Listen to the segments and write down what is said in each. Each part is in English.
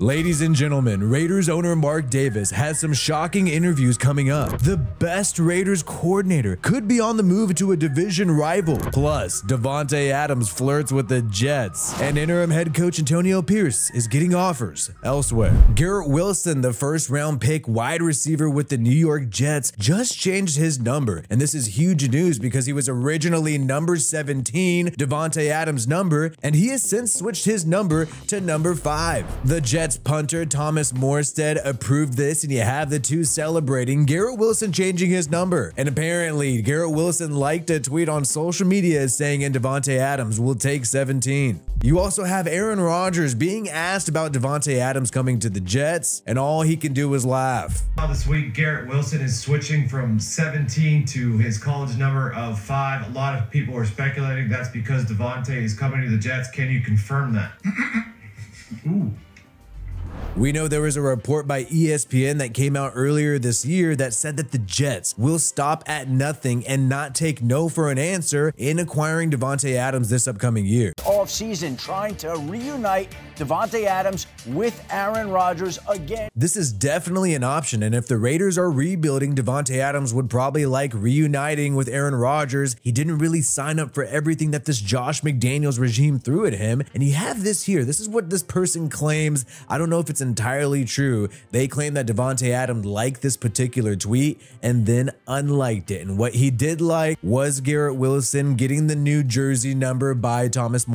Ladies and gentlemen, Raiders owner Mark Davis has some shocking interviews coming up. The best Raiders coordinator could be on the move to a division rival. Plus, Davante Adams flirts with the Jets, and interim head coach Antonio Pierce is getting offers elsewhere. Garrett Wilson, the first round pick wide receiver with the New York Jets, just changed his number, and this is huge news because he was originally number 17, Davante Adams' number, and he has since switched his number to number 5. The Jets Jets punter Thomas Morstead approved this, and you have the two celebrating Garrett Wilson changing his number. And apparently, Garrett Wilson liked a tweet on social media saying, and Davante Adams will take 17. You also have Aaron Rodgers being asked about Davante Adams coming to the Jets, and all he can do is laugh. This week, Garrett Wilson is switching from 17 to his college number of five. A lot of people are speculating that's because Davante is coming to the Jets. Can you confirm that? Ooh. We know there was a report by ESPN that came out earlier this year that said that the Jets will stop at nothing and not take no for an answer in acquiring Davante Adams this upcoming year. Off season trying to reunite Davante Adams with Aaron Rodgers again. This is definitely an option, and if the Raiders are rebuilding, Davante Adams would probably like reuniting with Aaron Rodgers. He didn't really sign up for everything that this Josh McDaniels regime threw at him, and you have this here. This is what this person claims. I don't know if it's entirely true. They claim that Davante Adams liked this particular tweet and then unliked it. And what he did like was Garrett Wilson getting the new jersey number by Thomas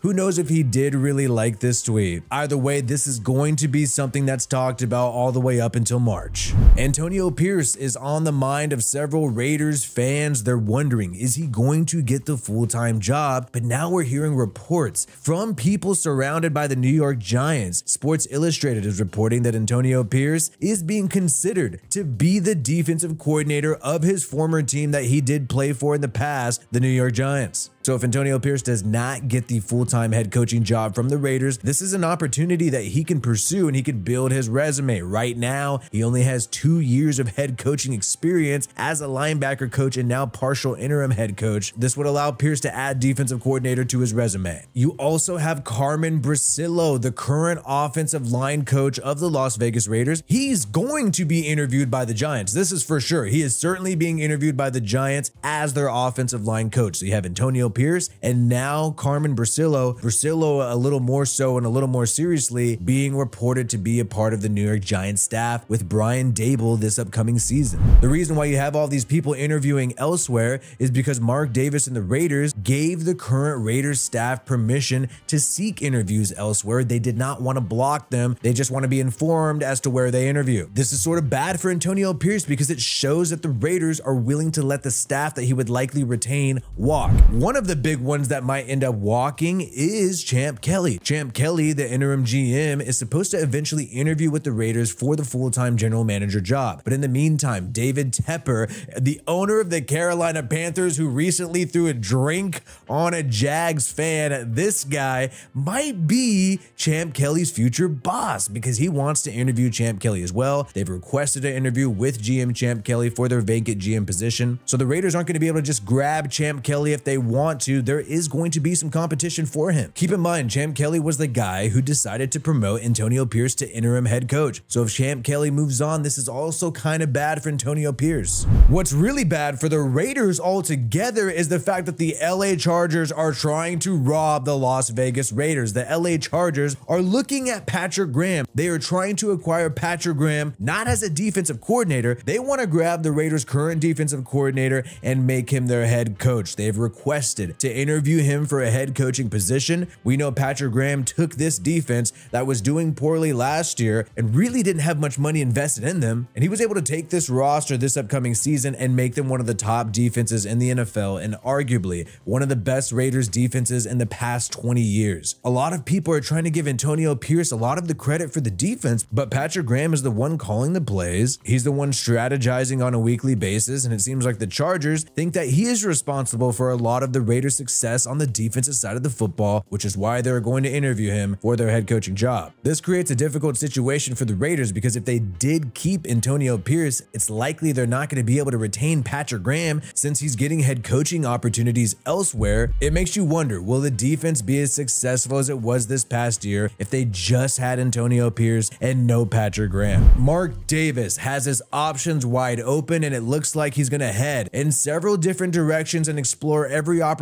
Who knows if he did really like this tweet. Either way, this is going to be something that's talked about all the way up until March. Antonio Pierce is on the mind of several Raiders fans. They're wondering, is he going to get the full-time job? But now we're hearing reports from people surrounded by the New York Giants. Sports Illustrated is reporting that Antonio Pierce is being considered to be the defensive coordinator of his former team that he did play for in the past, the New York Giants. So if Antonio Pierce does not get the full-time head coaching job from the Raiders, this is an opportunity that he can pursue and he can build his resume. Right now, he only has two years of head coaching experience as a linebacker coach and now partial interim head coach. This would allow Pierce to add defensive coordinator to his resume. You also have Carmen Bricillo, the current offensive line coach of the Las Vegas Raiders. He's going to be interviewed by the Giants. This is for sure. He is certainly being interviewed by the Giants as their offensive line coach. So you have Antonio Pierce, and now Carmen Bricillo. Bricillo a little more so and a little more seriously being reported to be a part of the New York Giants staff with Brian Daboll this upcoming season. The reason why you have all these people interviewing elsewhere is because Mark Davis and the Raiders gave the current Raiders staff permission to seek interviews elsewhere. They did not want to block them. They just want to be informed as to where they interview. This is sort of bad for Antonio Pierce because it shows that the Raiders are willing to let the staff that he would likely retain walk. One of the big ones that might end up walking is Champ Kelly. Champ Kelly, the interim GM, is supposed to eventually interview with the Raiders for the full-time general manager job. But in the meantime, David Tepper, the owner of the Carolina Panthers who recently threw a drink on a Jags fan, this guy might be Champ Kelly's future boss because he wants to interview Champ Kelly as well. They've requested an interview with GM Champ Kelly for their vacant GM position. So the Raiders aren't going to be able to just grab Champ Kelly if they want want to, there is going to be some competition for him. Keep in mind, Champ Kelly was the guy who decided to promote Antonio Pierce to interim head coach. So if Champ Kelly moves on, this is also kind of bad for Antonio Pierce. What's really bad for the Raiders altogether is the fact that the LA Chargers are trying to rob the Las Vegas Raiders. The LA Chargers are looking at Patrick Graham. They are trying to acquire Patrick Graham not as a defensive coordinator. They want to grab the Raiders' current defensive coordinator and make him their head coach. They've requested to interview him for a head coaching position. We know Patrick Graham took this defense that was doing poorly last year and really didn't have much money invested in them. And he was able to take this roster this upcoming season and make them one of the top defenses in the NFL and arguably one of the best Raiders defenses in the past 20 years. A lot of people are trying to give Antonio Pierce a lot of the credit for the defense, but Patrick Graham is the one calling the plays. He's the one strategizing on a weekly basis, and it seems like the Chargers think that he is responsible for a lot of the Raiders' success on the defensive side of the football, which is why they're going to interview him for their head coaching job. This creates a difficult situation for the Raiders because if they did keep Antonio Pierce, it's likely they're not going to be able to retain Patrick Graham since he's getting head coaching opportunities elsewhere. It makes you wonder, will the defense be as successful as it was this past year if they just had Antonio Pierce and no Patrick Graham? Mark Davis has his options wide open and it looks like he's going to head in several different directions and explore every opportunity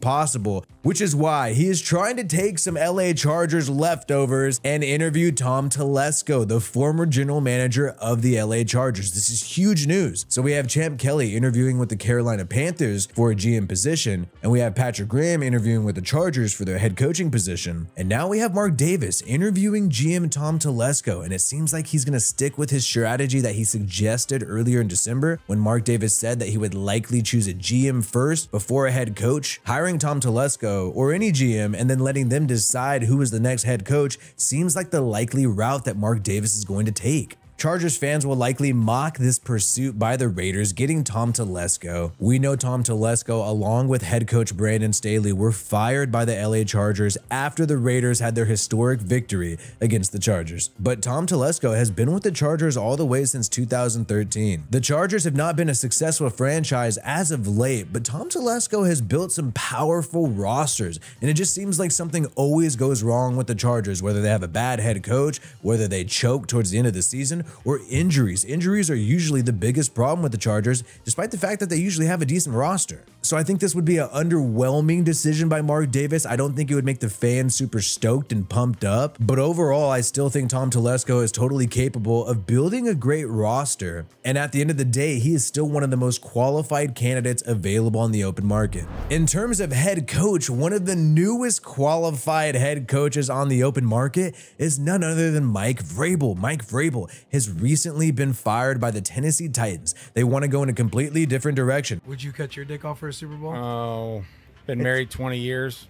possible, which is why he is trying to take some LA Chargers leftovers and interview Tom Telesco, the former general manager of the LA Chargers. This is huge news. So we have Champ Kelly interviewing with the Carolina Panthers for a GM position, and we have Patrick Graham interviewing with the Chargers for their head coaching position. And now we have Mark Davis interviewing GM Tom Telesco, and it seems like he's going to stick with his strategy that he suggested earlier in December when Mark Davis said that he would likely choose a GM first before a head coach. Hiring Tom Telesco or any GM and then letting them decide who is the next head coach seems like the likely route that Mark Davis is going to take. Chargers fans will likely mock this pursuit by the Raiders getting Tom Telesco. We know Tom Telesco, along with head coach Brandon Staley, were fired by the LA Chargers after the Raiders had their historic victory against the Chargers. But Tom Telesco has been with the Chargers all the way since 2013. The Chargers have not been a successful franchise as of late, but Tom Telesco has built some powerful rosters, and it just seems like something always goes wrong with the Chargers, whether they have a bad head coach, whether they choke towards the end of the season, or injuries. Injuries are usually the biggest problem with the Chargers, despite the fact that they usually have a decent roster. So I think this would be an underwhelming decision by Mark Davis. I don't think it would make the fans super stoked and pumped up. But overall, I still think Tom Telesco is totally capable of building a great roster. And at the end of the day, he is still one of the most qualified candidates available on the open market. In terms of head coach, one of the newest qualified head coaches on the open market is none other than Mike Vrabel. Mike Vrabel has recently been fired by the Tennessee Titans. They want to go in a completely different direction. Would you cut your dick off for a Super Bowl? Oh, been married 20 years.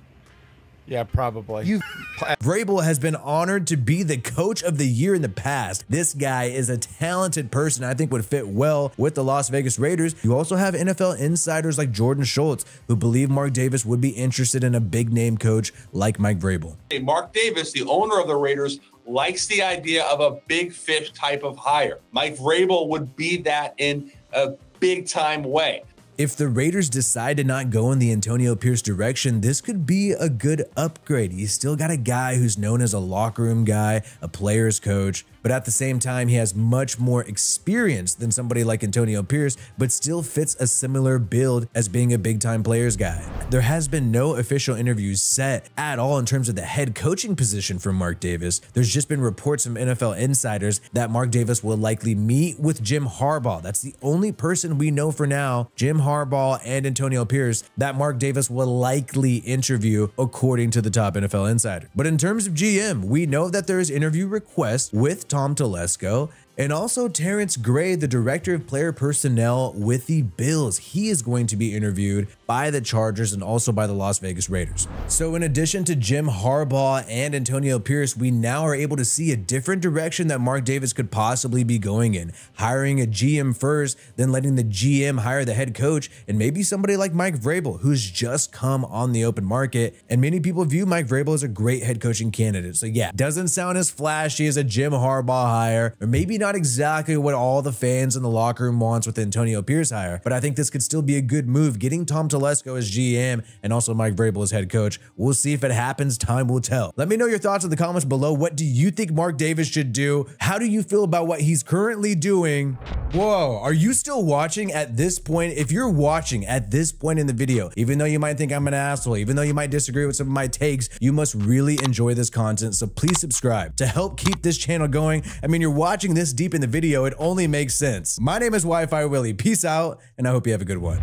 Yeah, probably. You Vrabel has been honored to be the coach of the year in the past. This guy is a talented person I think would fit well with the Las Vegas Raiders. You also have NFL insiders like Jordan Schultz who believe Mark Davis would be interested in a big name coach like Mike Vrabel. Hey, Mark Davis, the owner of the Raiders, likes the idea of a big fish type of hire. Mike Vrabel would be that in a big time way. If the Raiders decide to not go in the Antonio Pierce direction, this could be a good upgrade. You still got a guy who's known as a locker room guy, a player's coach, but at the same time, he has much more experience than somebody like Antonio Pierce, but still fits a similar build as being a big time players guy. There has been no official interviews set at all in terms of the head coaching position for Mark Davis. There's just been reports from NFL insiders that Mark Davis will likely meet with Jim Harbaugh. That's the only person we know for now, Jim Harbaugh and Antonio Pierce, that Mark Davis will likely interview according to the top NFL insider. But in terms of GM, we know that there is interview requests with Tom Telesco and also Terrance Gray, the director of player personnel with the Bills. He is going to be interviewed by the Chargers and also by the Las Vegas Raiders. So in addition to Jim Harbaugh and Antonio Pierce, we now are able to see a different direction that Mark Davis could possibly be going in, hiring a GM first, then letting the GM hire the head coach, and maybe somebody like Mike Vrabel, who's just come on the open market. And many people view Mike Vrabel as a great head coaching candidate. So yeah, doesn't sound as flashy as a Jim Harbaugh hire, or maybe not exactly what all the fans in the locker room wants with Antonio Pierce hire, but I think this could still be a good move. Getting Tom Telesco as GM and also Mike Vrabel as head coach. We'll see if it happens. Time will tell. Let me know your thoughts in the comments below. What do you think Mark Davis should do? How do you feel about what he's currently doing? Whoa, are you still watching at this point? If you're watching at this point in the video, even though you might think I'm an asshole, even though you might disagree with some of my takes, you must really enjoy this content. So please subscribe to help keep this channel going. I mean, you're watching this deep in the video, it only makes sense. My name is Wi-Fi Willie. Peace out, and I hope you have a good one.